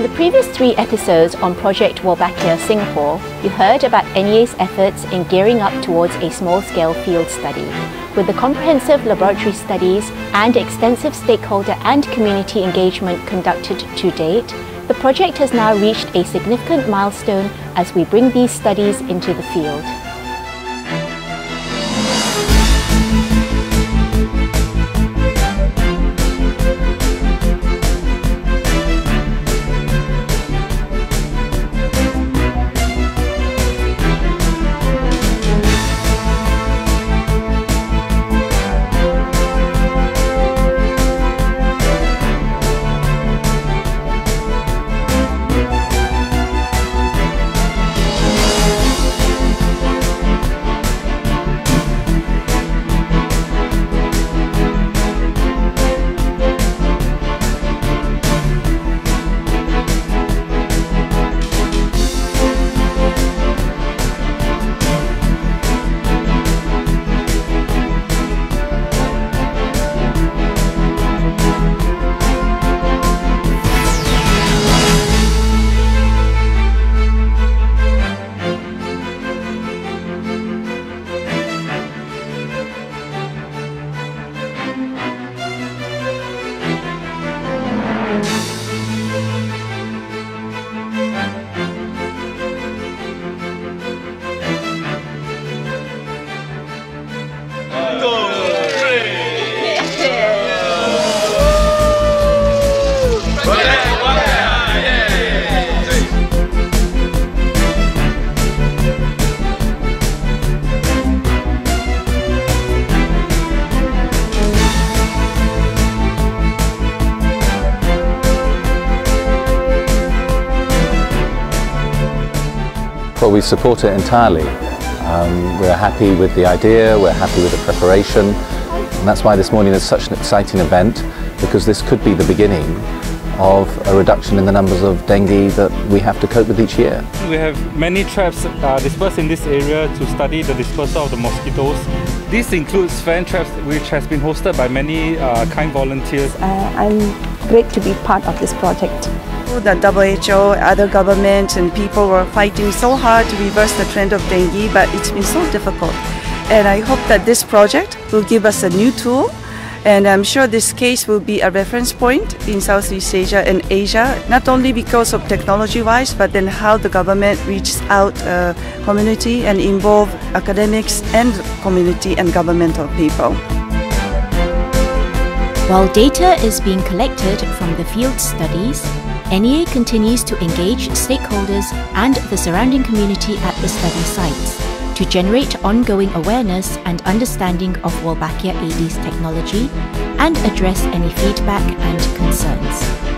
In the previous three episodes on Project Wolbachia Singapore, you heard about NEA's efforts in gearing up towards a small-scale field study. With the comprehensive laboratory studies and extensive stakeholder and community engagement conducted to date, the project has now reached a significant milestone as we bring these studies into the field. Well, we support it entirely. Um, we're happy with the idea, we're happy with the preparation, and that's why this morning is such an exciting event, because this could be the beginning of a reduction in the numbers of dengue that we have to cope with each year. We have many traps uh, dispersed in this area to study the dispersal of the mosquitoes. This includes fan traps which has been hosted by many uh, kind volunteers. Uh, I'm great to be part of this project. The WHO, other governments and people were fighting so hard to reverse the trend of dengue, but it's been so difficult. And I hope that this project will give us a new tool and I'm sure this case will be a reference point in Southeast Asia and Asia, not only because of technology-wise, but then how the government reaches out uh, community and involve academics and community and governmental people. While data is being collected from the field studies, NEA continues to engage stakeholders and the surrounding community at the study sites to generate ongoing awareness and understanding of Wolbachia Aedes technology and address any feedback and concerns.